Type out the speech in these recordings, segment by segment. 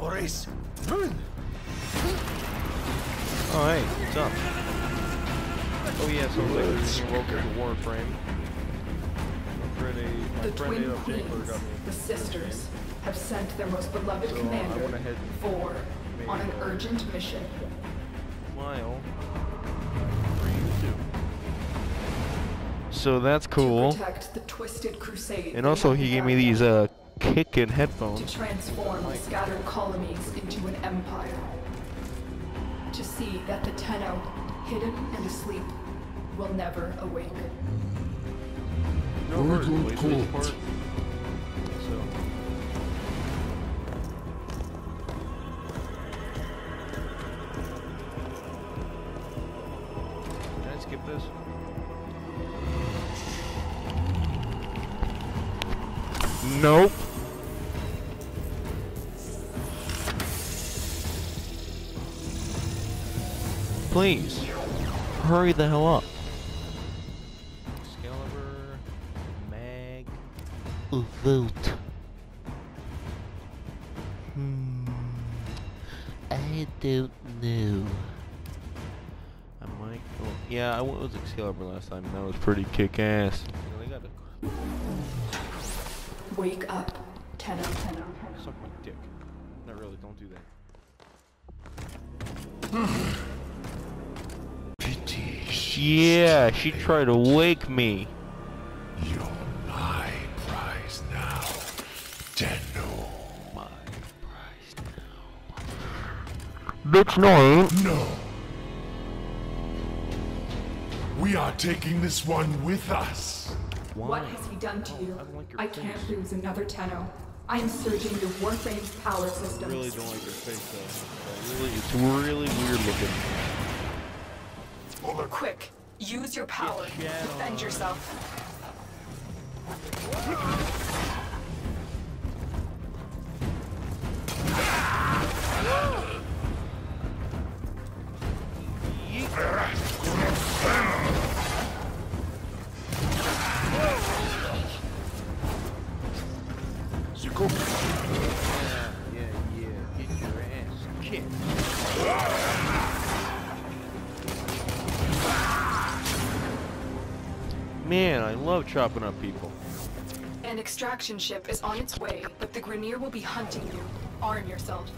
Maurice. Oh, hey, what's up? Oh, yeah, so like, welcome to Warframe. My friend, A- my The friend twin queens, got me. the sisters, have sent their most beloved So, commander, went ahead and Vor, made, on an urgent mission. Smile. For you too. So that's To cool. protect the twisted crusade. And also, he gave me these uh kicking headphones. To headphones. transform the scattered colonies into an empire. To see that the Tenno, hidden and asleep, will never awake. No, Very hers, good Please, hurry the hell up. Excalibur, Mag, Volt. Hmm. I don't know. I might go. Yeah, I went with Excalibur last time, and that was pretty kick-ass. You know, they got to Wake up, Tenno, Tenno, Tenno. suck my dick. Not really. Don't do that. Pity Yeah, she tried to wake me. you're my prize now. Tenno. My Christ. Bitch, no, No. We are taking this one with us. What has he done to you? I like I can't lose another Tenno. I am surging your Warframe's power systems. really don't like your face though. Really, it's really weird looking. Quick, use your power. Defend yourself. Chopping up people. An extraction ship is on its way, but the Grineer will be hunting you. Arm yourself.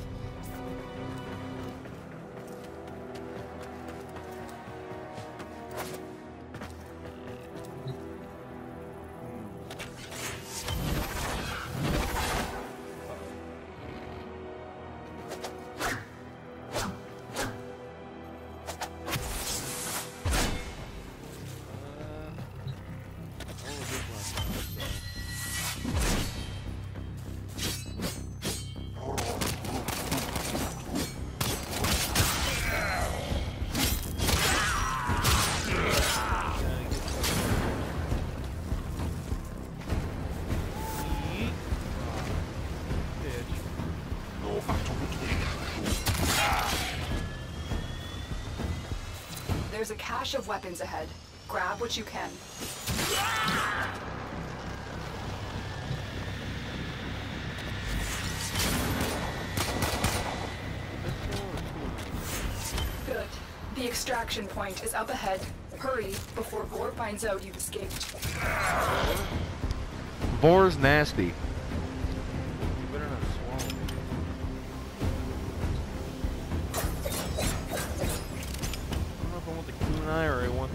Of weapons ahead. Grab what you can. Good. The extraction point is up ahead. Hurry before Vor finds out you've escaped. Vor's nasty.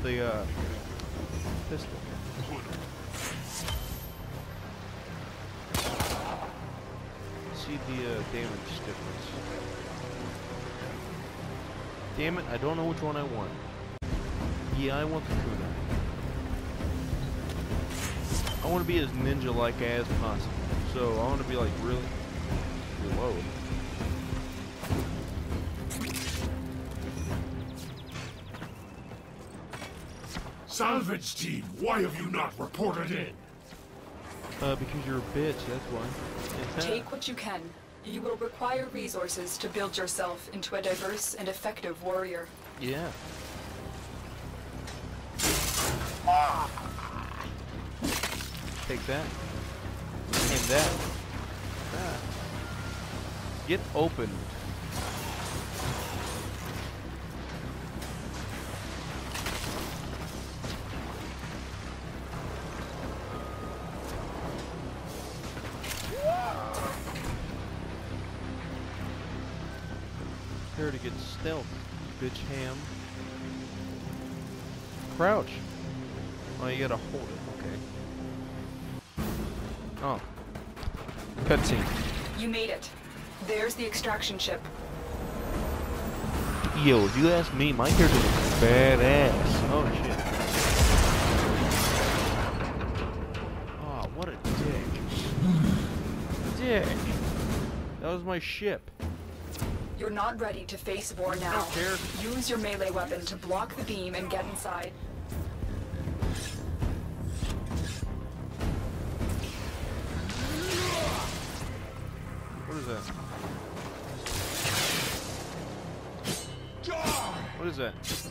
The uh, pistol. See the uh, damage difference. Damn it, I don't know which one I want. Yeah, I want the kunai. I want to be as ninja-like as possible. So I want to be like really low. Salvage team, why have you not reported in? Uh, because you're a bitch, that's why. Take what you can. You will require resources to build yourself into a diverse and effective warrior. Yeah. Take that. And that. Ah. Get open. Crouch. Oh, you gotta hold it. Okay. Oh. Cutscene. You made it. There's the extraction ship. Yo, if you ask me, my character looks badass. Oh shit. Oh, what a dick. Dick. That was my ship. You're not ready to face Vor now. Use your melee weapon to block the beam and get inside. What is that?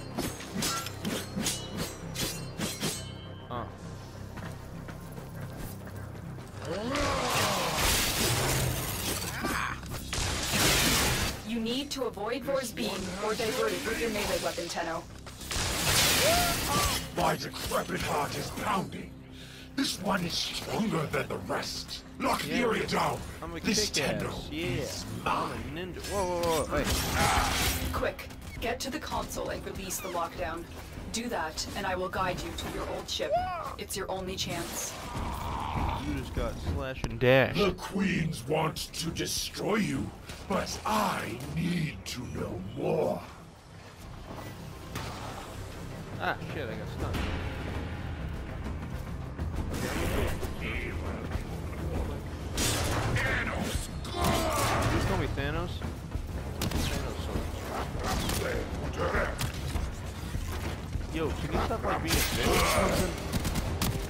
Oh. Ah. You need to avoid Vor's beam or divert it with your melee weapon, Tenno. My decrepit heart is pounding. This one is stronger than the rest. Lock the Yeah, area down. I'm a this kick-ass. tendril Yeah. is I'm a ninja. Whoa, whoa, whoa. Wait. Quick, get to the console and release the lockdown. Do that, and I will guide you to your old ship. It's your only chance. You just got slash and dash. The queens want to destroy you, but I need to know more. Ah, shit, I got stunned. Please call me Thanos. Thanos Yo, can you stop like being a bitch or something?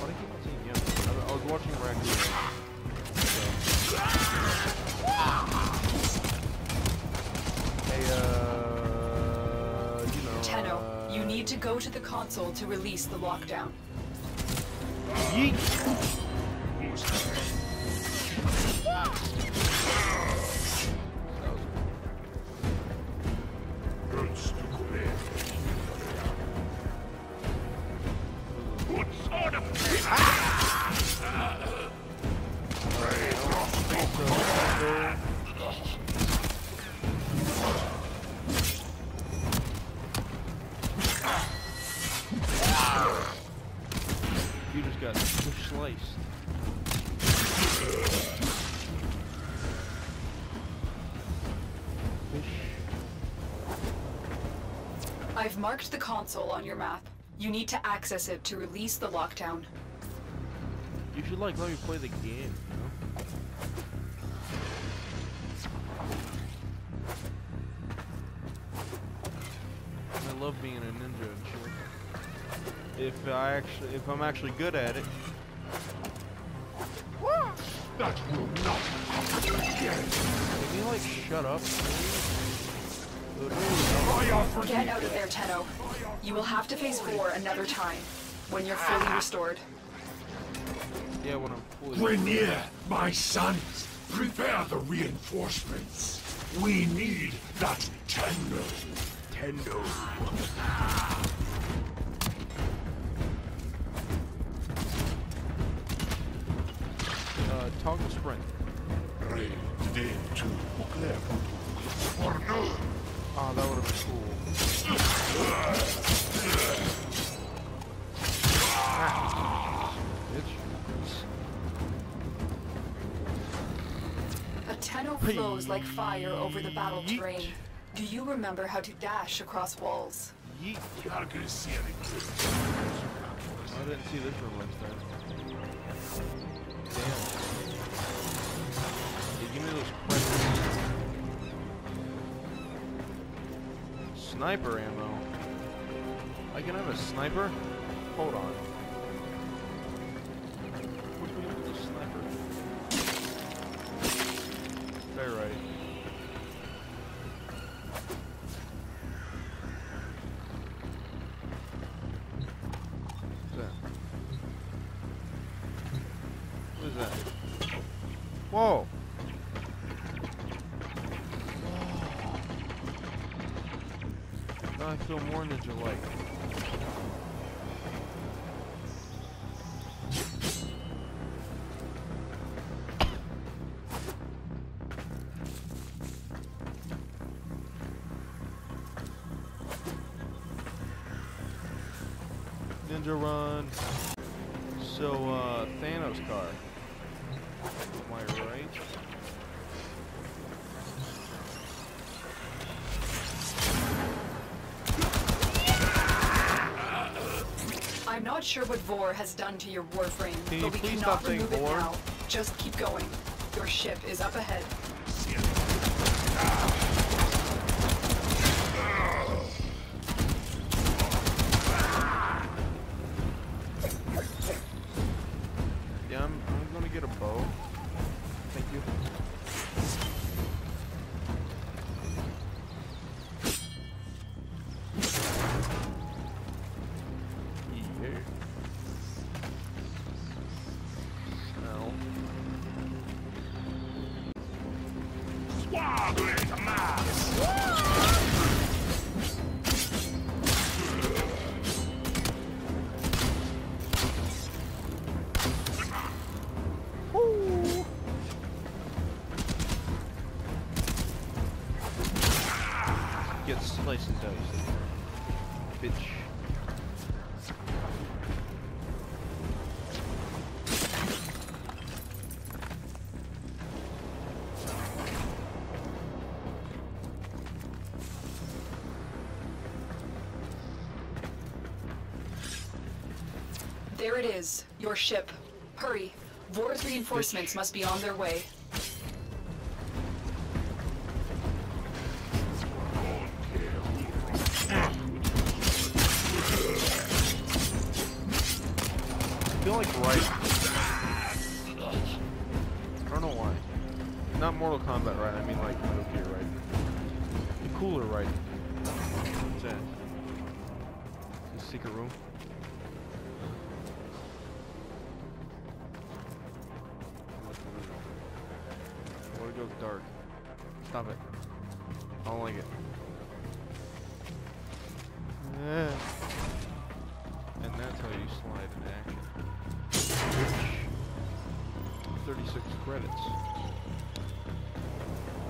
Why do I keep on saying yo? I, I was watching Raccoon. Hey, uh, you know. Tenno, uh, you need to go to the console to release the lockdown. Yeet. Marked the console on your map. You need to access it to release the lockdown. You should like let me play the game, you know? I love being a ninja and shit. If I actually, if I'm actually good at it, That will not happen again. can you like shut up? please? I offer Get out of there, Tenno. You will have to face Vor another time, when you're fully restored. Yeah, when I'm fully. Grineer, my sons, prepare the reinforcements. We need that tendo. Tendo. Uh, toggle sprint. Re de tu mucler. Or no. Oh, that would have been cool. Bitch. A Tenno flows like fire over the battle terrain. Do you remember how to dash across walls? Yeet. Alguien sigue I didn't see this one last time. Sniper ammo. I can have a sniper? Hold on. I feel more ninja like. Vor has done to your warframe, Can but we please cannot remove it Vor? now. Just keep going. Your ship is up ahead. Yeah, I'm, I'm gonna get a bow. Thank you. There it is, your ship. Hurry. Vor's reinforcements must be on their way.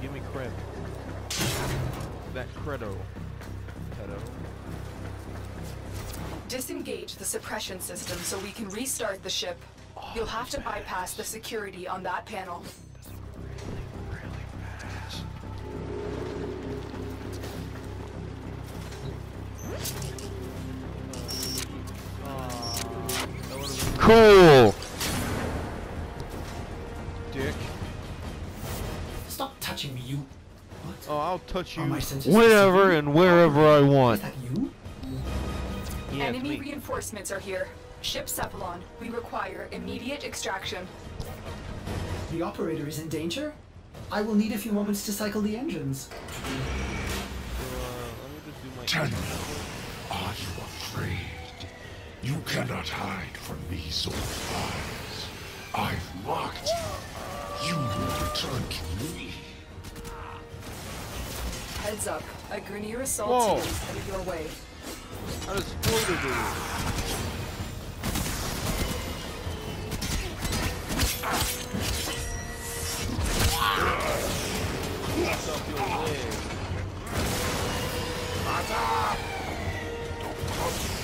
Give me credit. That credo. Pedo. Disengage the suppression system so we can restart the ship. You'll have to bypass the security on that panel. Cool! Touch you Are my senses whenever and wherever I Is want. that you? Yeah, Enemy me. reinforcements are here. Ship Cephalon, we require immediate extraction. The operator is in danger? I will need a few moments to cycle the engines. So, uh, let me just do my. Tenno, are you afraid? You cannot hide from these old eyes. I've marked you. You will return to me. Heads up, a Grineer assault Whoa. team is headed your way. I just exploded it. That's up your leg.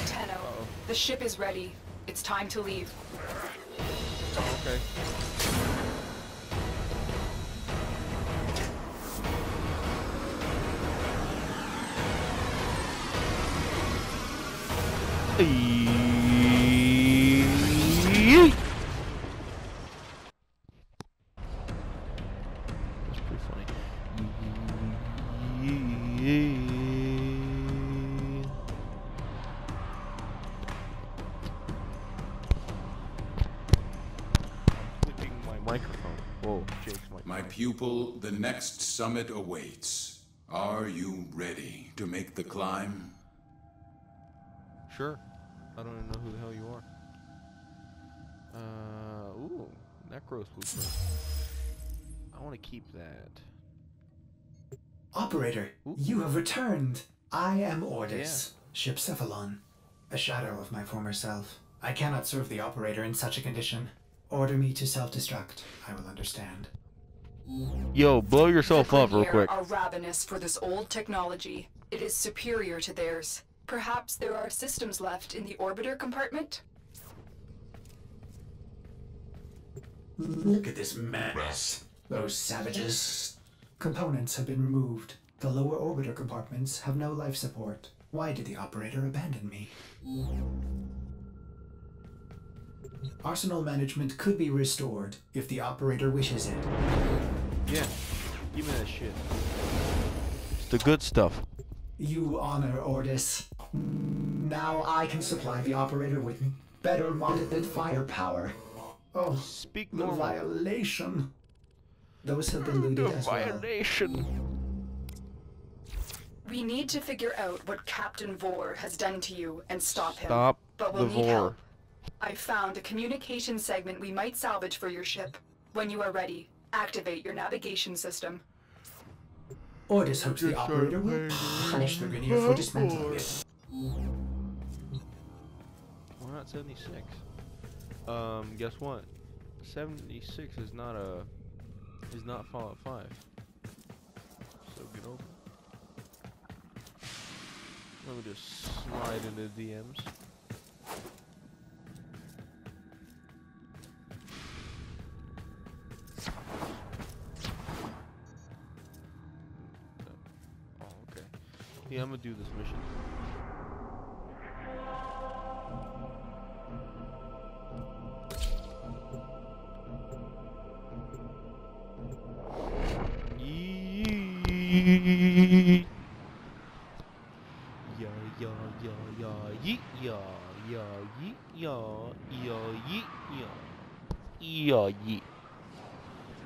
Tenno, the ship is ready. It's time to leave. Okay. Yeet. That's pretty funny. Yeet. My microphone. Whoa, Jake's mic. My pupil, the next summit awaits. Are you ready to make the climb? Sure. I don't even know who the hell you are. Uh, ooh, Nekros blueprint. I want to keep that. Operator, Ooh. you have returned. I am Ordis, ship Cephalon, a shadow of my former self. I cannot serve the operator in such a condition. Order me to self-destruct. I will understand. Yo, blow yourself up real Grineer quick. are ravenous for this old technology. It is superior to theirs. Perhaps there are systems left in the orbiter compartment? Look at this mess. Those savages. Components have been removed. The lower orbiter compartments have no life support. Why did the operator abandon me? Arsenal management could be restored if the operator wishes it. Yeah, give me that shit. It's the good stuff. You honor Ordis. Now I can supply the operator with better monitored firepower. Oh, Speak the normal. violation. Those have been looted The as well. violation. We need to figure out what Captain Vor has done to you and stop him. Stop but the we'll need Vor. help. I found a communication segment we might salvage for your ship. When you are ready, activate your navigation system. Ordis hopes the operator will punish the Grineer for dismantling it. We're not 76. Um, guess what? 76 is not a is not Fallout 5. So get over. it. Let me just slide into DMs. Do this mission.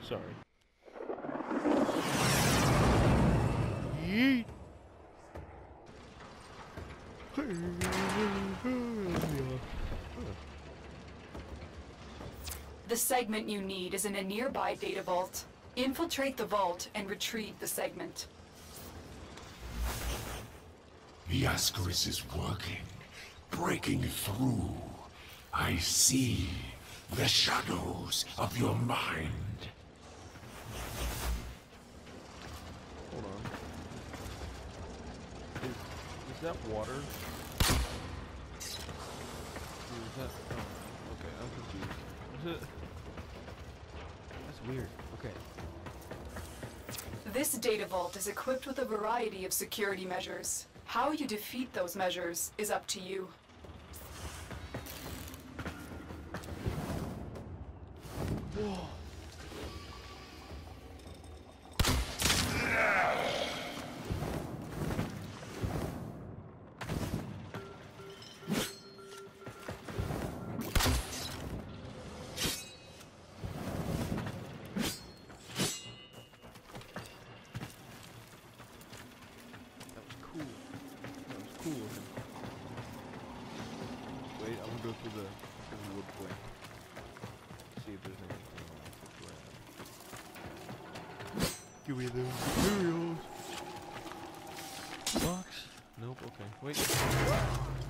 Sorry. Yeet. The segment you need is in a nearby data vault. Infiltrate the vault and retrieve the segment. The Ascaris is working, breaking through. I see the shadows of your mind. Hold on. Is, is that water? That? Oh, okay. I'm confused. That's weird. Okay. This data vault is equipped with a variety of security measures. How you defeat those measures is up to you. That Give me those materials. Box. Nope. Okay. Wait.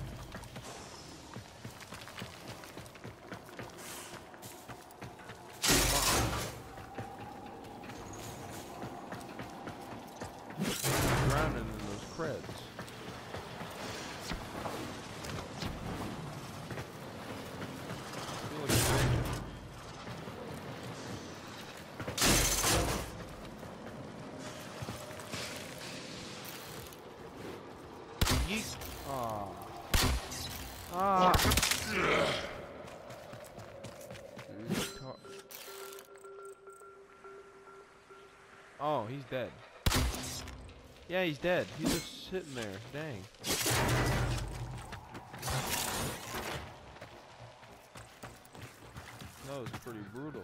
He's dead. Yeah, he's dead. He's just sitting there. Dang. That was pretty brutal.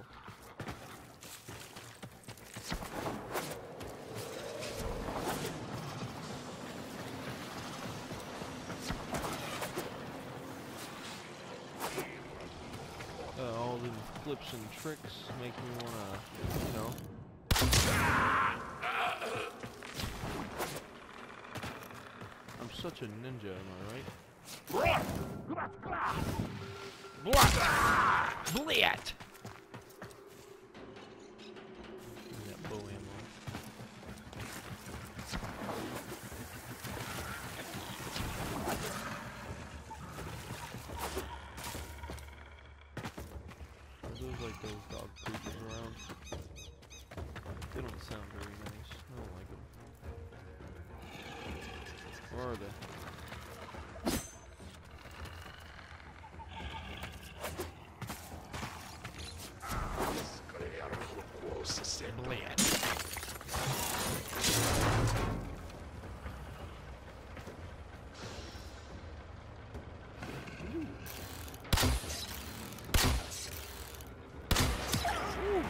Uh, all the flips and tricks make me wanna, you know. Such a ninja, am I right? Blat! Give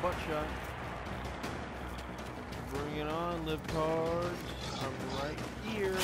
butt shot. Bring it on, live cards. I'm right here.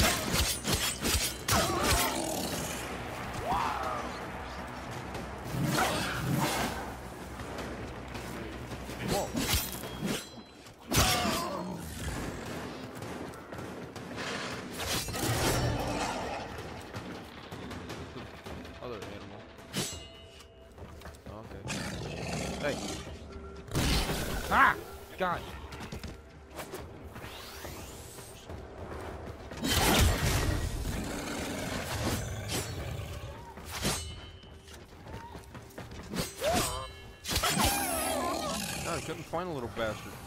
Oh, I couldn't find a little bastard.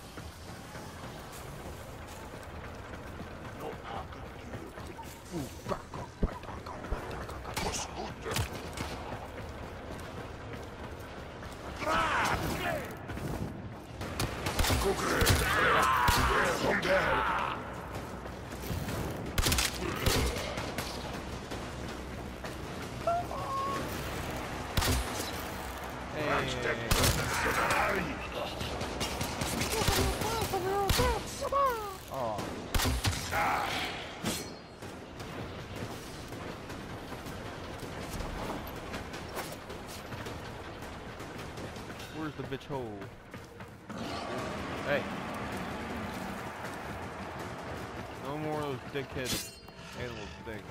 Animal things.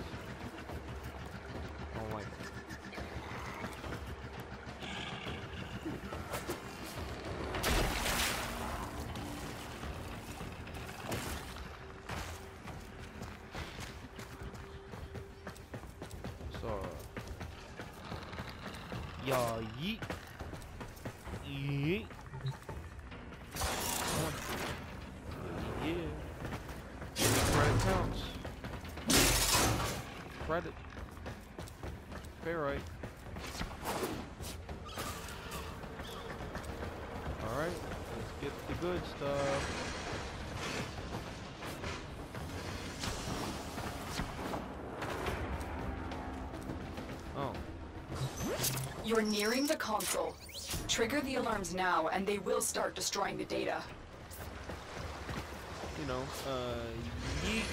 I don't like it. So, yeah, yeet, yeet. Credit. Ferrite. Alright, let's get the good stuff. Oh, You're nearing the console. Trigger the alarms now, and they will start destroying the data. you know, uh, yeet.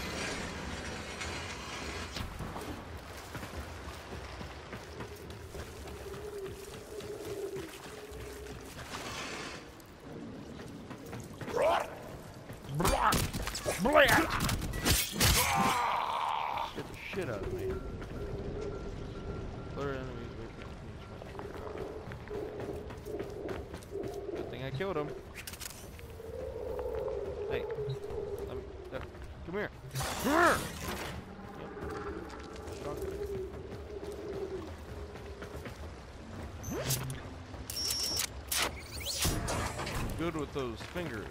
Get the shit out of me. Clear enemies Good thing I killed him. Hey, let me, uh, come here. Come here. Good with those fingers.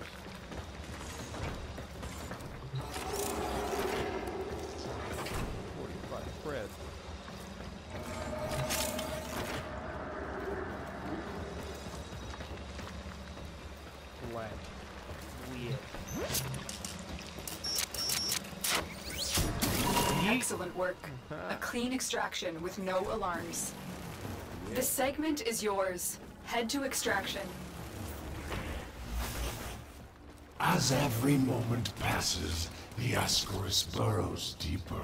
Excellent work. A clean extraction with no alarms. The segment is yours. Head to extraction. As every moment passes, the Ascaris burrows deeper,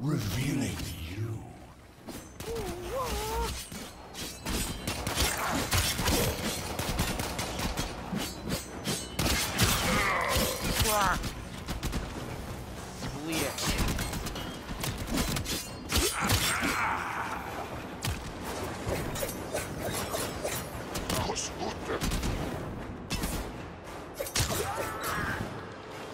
revealing you. Bleak.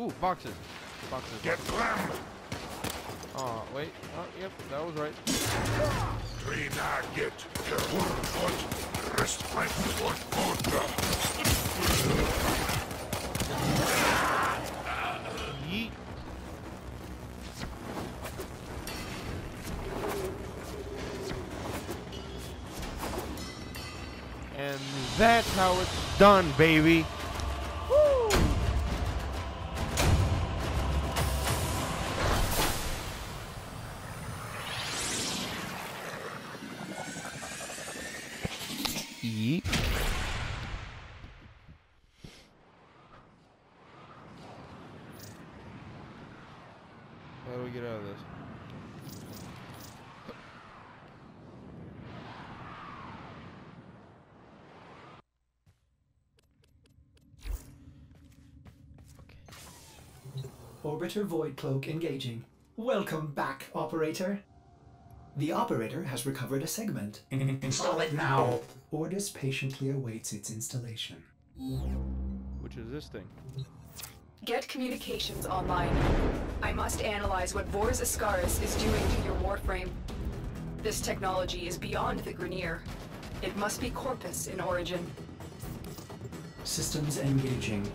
Ooh, boxes. Boxes. Get them. Oh, wait. Oh, yep, that was right. Green agate. Get one foot. Rest my foot order. Yeet. And that's how it's done, baby. Do we get out of this? Orbiter Void Cloak engaging. Welcome back, Operator. The Operator has recovered a segment. Install it now. Ordis patiently awaits its installation. Which is this thing? Get communications online. I must analyze what Vors Ascaris is doing to your warframe. This technology is beyond the Grineer. It must be Corpus in origin. Systems engaging.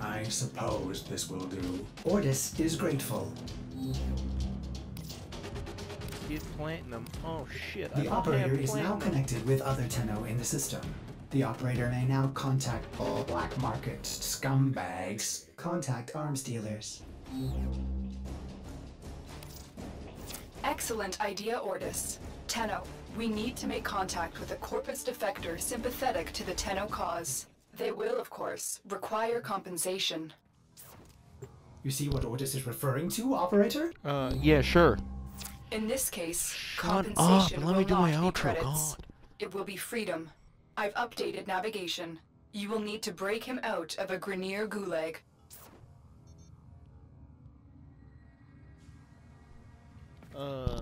I suppose this will do. Ordis is grateful. Get platinum. Oh shit. The don't operator is now platinum. connected with other Tenno in the system. The operator may now contact all black market scumbags. Contact arms dealers. Excellent idea, Ordis. Tenno, we need to make contact with a Corpus defector sympathetic to the Tenno cause. They will, of course, require compensation. You see what Ordis is referring to, operator? Uh, yeah, sure. In this case, Shut compensation and let will me do my not be outro, credits. God. It will be freedom. I've updated navigation. You will need to break him out of a Grineer gulag. Uh,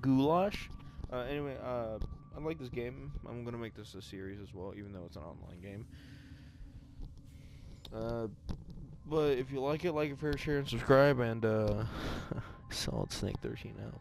goulash. Uh, anyway, uh, I like this game. I'm gonna make this a series as well, even though it's an online game. Uh, but if you like it, like it, fair share, and subscribe. And uh, Solid Snake 13 out.